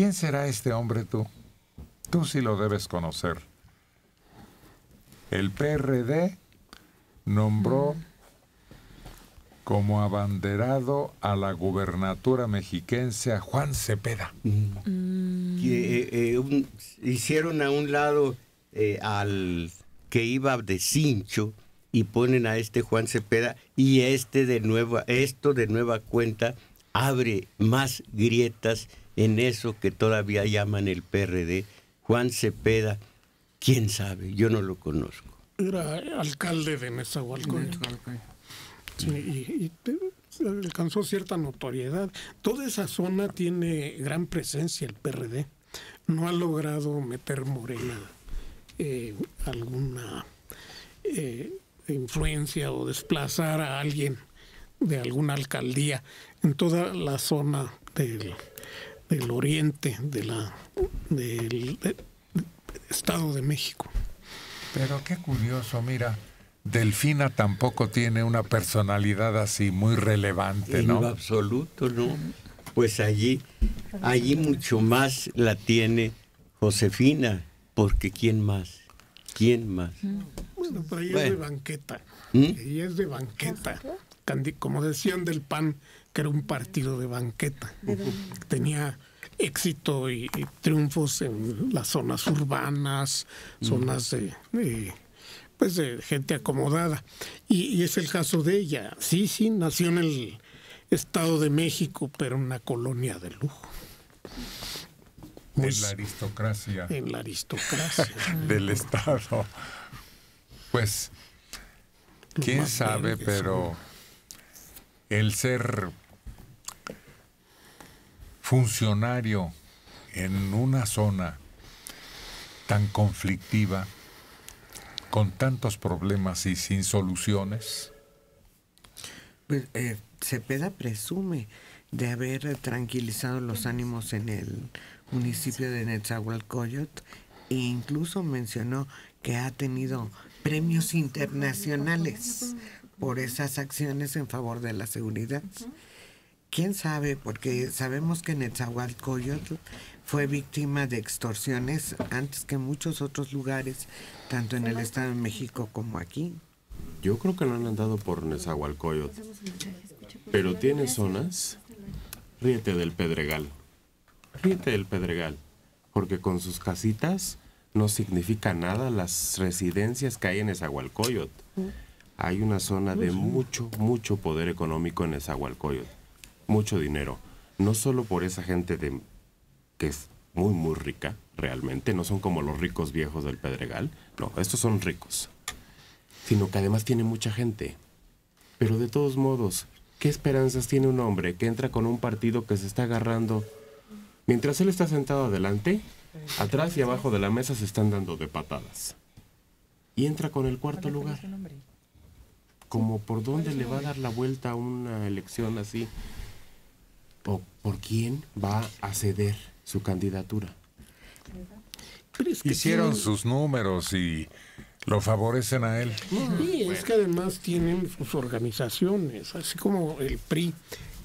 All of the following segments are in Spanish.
¿Quién será este hombre tú? Tú sí lo debes conocer. El PRD nombró como abanderado a la gubernatura mexiquense a Juan Cepeda. Que, eh, eh, hicieron a un lado eh, al que iba de cincho y ponen a este Juan Cepeda y este de nueva, esto de nueva cuenta abre más grietas en eso que todavía llaman el PRD. Juan Cepeda, quién sabe, yo no lo conozco. Era alcalde de Nezahualcóyotl. Sí, y, y, alcanzó cierta notoriedad. Toda esa zona tiene gran presencia el PRD. No ha logrado meter Morena eh, alguna eh, influencia o desplazar a alguien de alguna alcaldía en toda la zona del, del oriente de la, del, Estado de México. Pero qué curioso, mira, Delfina tampoco tiene una personalidad así muy relevante, ¿no? En absoluto, no. Pues allí, allí mucho más la tiene Josefina, porque ¿quién más? ¿Quién más? Bueno, pero ella es de banqueta. Ella es de banqueta. Como decían del PAN, que era un partido de banqueta. Tenía éxito y, y, triunfos en las zonas urbanas, zonas de, de, pues de gente acomodada. Y, y, es el caso de ella. Sí, sí, nació en el Estado de México, pero en una colonia de lujo. Pues, en la aristocracia. En la aristocracia. del Estado. Pues, quién sabe, pero el ser funcionario en una zona tan conflictiva, con tantos problemas y sin soluciones? Pues eh, Cepeda presume de haber tranquilizado los ánimos en el municipio de Netzahualcoyot e incluso mencionó que ha tenido premios internacionales por esas acciones en favor de la seguridad. ¿Quién sabe? Porque sabemos que Netzahualcoyotl fue víctima de extorsiones antes que muchos otros lugares, tanto en el Estado de México como aquí. Yo creo que no han andado por Nezahualcóyotl. Pero tiene zonas. Ríete del Pedregal. Ríete del Pedregal. Porque con sus casitas no significa nada las residencias que hay en Nezahualcóyotl. Hay una zona de mucho, mucho poder económico en Nezahualcóyotl. Mucho dinero. No solo por esa gente de, que es muy, muy rica, realmente. No son como los ricos viejos del Pedregal. No, estos son ricos sino que además tiene mucha gente. Pero de todos modos, ¿qué esperanzas tiene un hombre que entra con un partido que se está agarrando? Mientras él está sentado adelante, atrás y abajo de la mesa se están dando de patadas. Y entra con el cuarto lugar. Como por dónde le va a dar la vuelta a una elección así. ¿O por quién va a ceder su candidatura? Es que Hicieron tienen... sus números y lo favorecen a él. Sí, bueno. es que además tienen sus organizaciones, así como el PRI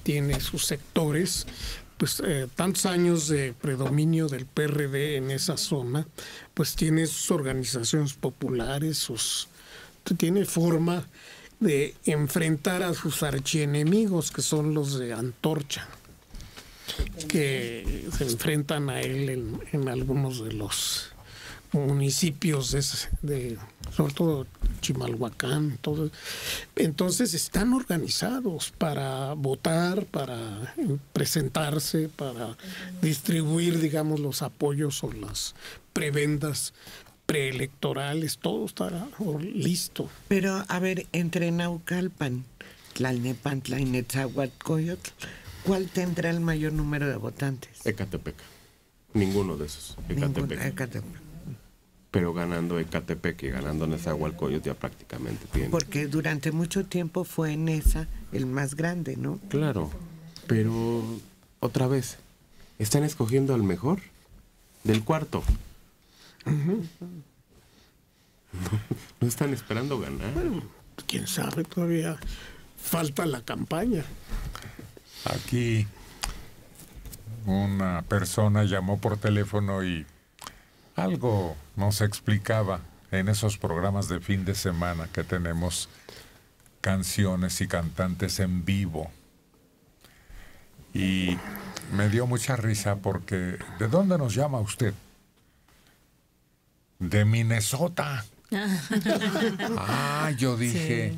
tiene sus sectores, pues eh, tantos años de predominio del PRD en esa zona, pues tiene sus organizaciones populares, sus tiene forma de enfrentar a sus archienemigos, que son los de Antorcha, que se enfrentan a él en, algunos de los municipios de, de, sobre todo Chimalhuacán, todo. Entonces están organizados para votar, para presentarse, para distribuir, digamos, los apoyos o las prebendas preelectorales, todo está listo. Pero, a ver, entre Naucalpan, Tlalnepantla y Netzahualcoyotl, ¿cuál tendrá el mayor número de votantes? Ecatepec. Ninguno de esos. Ecatepec. Ecatepec pero ganando Ecatepec y ganando Nezahualcóyotl ya prácticamente tiene. Porque durante mucho tiempo fue Neza el más grande, ¿no? Claro, pero otra vez, ¿están escogiendo al mejor? Del cuarto. Uh -huh. no, no, están esperando ganar. Bueno, quién sabe, todavía falta la campaña. Aquí una persona llamó por teléfono y algo nos explicaba en esos programas de fin de semana que tenemos canciones y cantantes en vivo. Y me dio mucha risa porque ¿de dónde nos llama usted? De Minnesota. Ah, yo dije,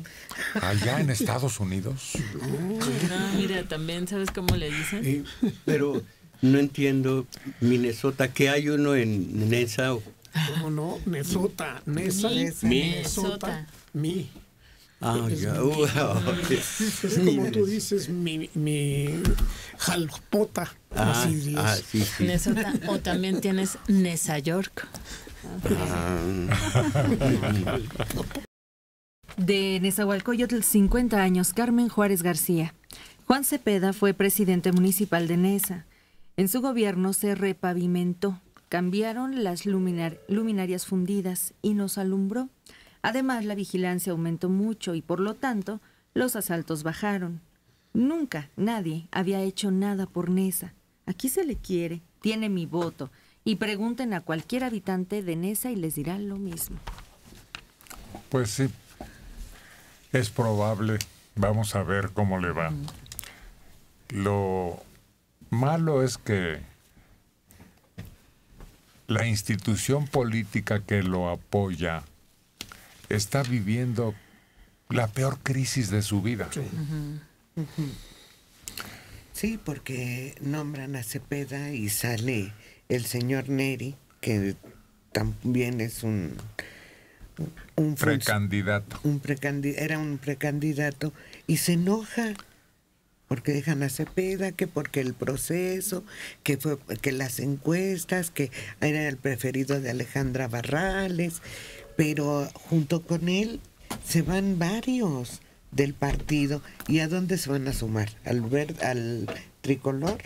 allá en Estados Unidos. No, mira, también, ¿sabes cómo le dicen? Eh, pero no entiendo, Minnesota, ¿qué hay uno en Nesa? ¿Cómo no? Nesota, Nesa, Mi. Nesota, mi. Ah, Es ya. mi- Es como tú dices, mi, mi jalpota. Ah, así ah, sí, sí. Nesota. O también tienes Nesa York. De Nezahualcóyotl, 50 años, Carmen Juárez García. Juan Cepeda fue presidente municipal de Nesa. En su gobierno se repavimentó, cambiaron las luminar- luminarias fundidas y nos alumbró. Además, la vigilancia aumentó mucho y por lo tanto, los asaltos bajaron. Nunca nadie había hecho nada por Nesa. Aquí se le quiere, tiene mi voto. Y pregunten a cualquier habitante de Nesa y les dirán lo mismo. Pues sí, es probable. Vamos a ver cómo le va. Lo malo es que la institución política que lo apoya está viviendo la peor crisis de su vida. Sí, porque nombran a Cepeda y sale el señor Neri, que también es un... un Precandidato. un era un precandidato y se enoja porque dejan a Cepeda, que porque el proceso, que fue que las encuestas, que era el preferido de Alejandra Barrales, pero junto con él se van varios del partido y a dónde se van a sumar al ver al tricolor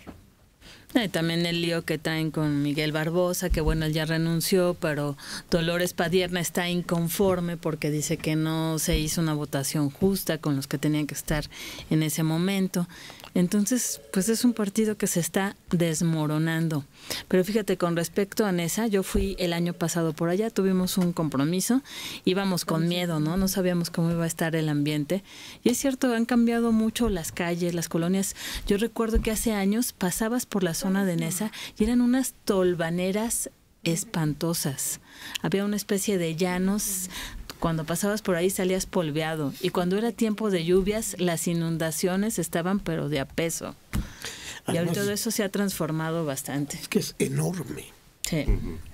Y también el lío que traen con Miguel Barbosa, que bueno, él ya renunció, pero Dolores Padierna está inconforme porque dice que no se hizo una votación justa con los que tenían que estar en ese momento. Entonces, pues es un partido que se está desmoronando. Pero fíjate, con respecto a Nesa, yo fui el año pasado por allá, tuvimos un compromiso, íbamos con miedo, ¿no? No sabíamos cómo iba a estar el ambiente. Y es cierto, han cambiado mucho las calles, las colonias. Yo recuerdo que hace años pasabas por la zona de Nesa y eran unas tolvaneras espantosas. Había una especie de llanos. Cuando pasabas por ahí salías polveado. Y cuando era tiempo de lluvias, las inundaciones estaban pero de a peso. Y ahorita todo eso se ha transformado bastante. Es que es enorme, Sí.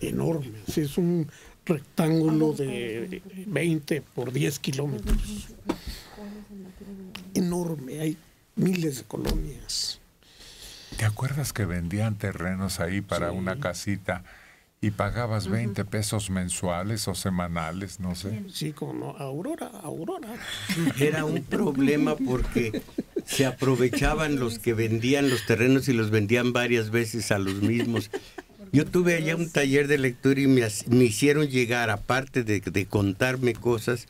enorme. Sí, es un rectángulo de 20 por 10 kilómetros. Enorme, hay miles de colonias. ¿Te acuerdas que vendían terrenos ahí para una casita y pagabas 20 pesos mensuales o semanales, no sé? Sí, como no, Aurora, Aurora. Era un problema porque se aprovechaban los que vendían los terrenos y los vendían varias veces a los mismos. Yo tuve allá un taller de lectura y me, me hicieron llegar, aparte de, de contarme cosas,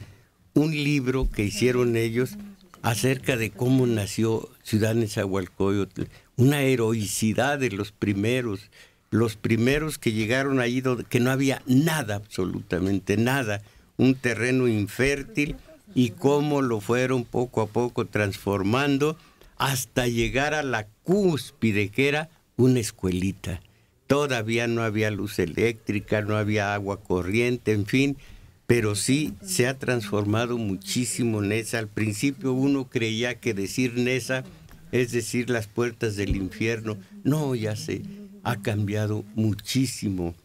un libro que hicieron ellos acerca de cómo nació Ciudad Nezahualcóyotl, una heroicidad de los primeros, los primeros que llegaron allí donde que no había nada, absolutamente nada, un terreno infértil y cómo lo fueron poco a poco transformando hasta llegar a la cúspide que era una escuelita. Todavía no había luz eléctrica, no había agua corriente, en fin, pero sí se ha transformado muchísimo Nesa. Al principio uno creía que decir Nesa es decir las puertas del infierno. No, ya se ha cambiado muchísimo.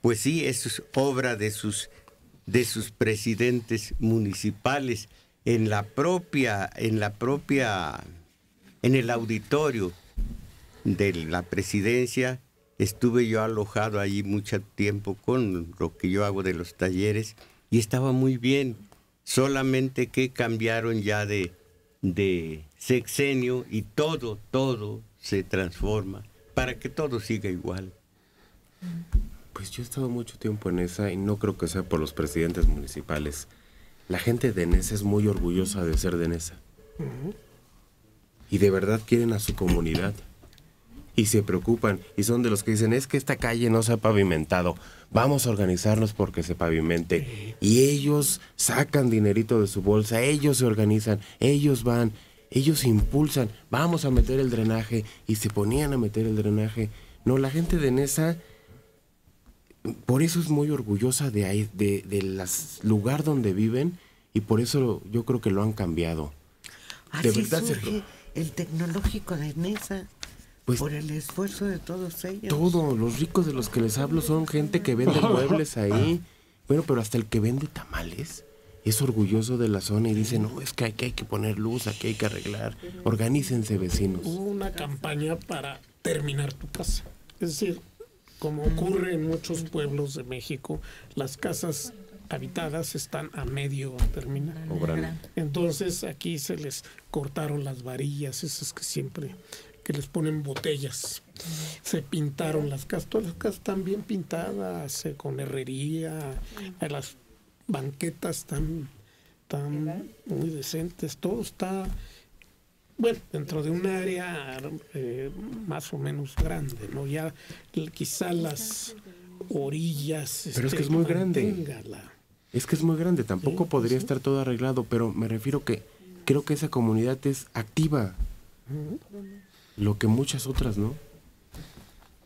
Pues sí, es obra de sus de sus presidentes municipales en la propia en la propia en el auditorio de la presidencia estuve yo alojado allí mucho tiempo con lo que yo hago de los talleres y estaba muy bien solamente que cambiaron ya de de sexenio y todo todo se transforma para que todo siga igual Pues yo he estado mucho tiempo en esa y no creo que sea por los presidentes municipales. La gente de Nesa es muy orgullosa de ser de Nesa. Y de verdad quieren a su comunidad. y se preocupan y son de los que dicen es que esta calle no se ha pavimentado, vamos a organizarnos porque se pavimente. Y ellos sacan dinerito de su bolsa, ellos se organizan, ellos van, ellos impulsan, vamos a meter el drenaje y se ponían a meter el drenaje. No, la gente de Nesa, por eso es muy orgullosa de ahí, de, del lugar donde viven y por eso yo creo que lo han cambiado. de verdad, surge el tecnológico de Nesa. Pues, por el esfuerzo de todos ellos. Todos, los ricos de los que les hablo son gente que vende muebles ahí. Bueno, pero hasta el que vende tamales es orgulloso de la zona y dice, no, es que aquí hay que poner luz, aquí hay que arreglar. Organícense, vecinos. Hubo una campaña para terminar tu casa. Es decir, como ocurre en muchos pueblos de México, las casas habitadas están a medio terminar. Entonces aquí se les cortaron las varillas, esas que siempre que les ponen botellas. Se pintaron las casas, todas las casas están bien pintadas, eh, con herrería, eh, las banquetas están, tan muy decentes, todo está, bueno, dentro de un área eh, más o menos grande, ¿no? Ya quizá las orillas. Pero es que es muy grande. Es que es muy grande, tampoco podría estar todo arreglado, pero me refiero que creo que esa comunidad es activa lo que muchas otras no.